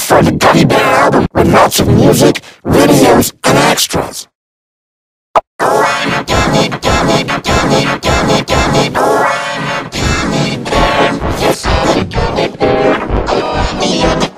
for the Gummy Bear album with lots of music, videos, and extras. Oh, I'm a gummy, gummy, gummy, gummy, gummy. Gummy bear. Yes, I'm gummy. Oh, I'm a gummy.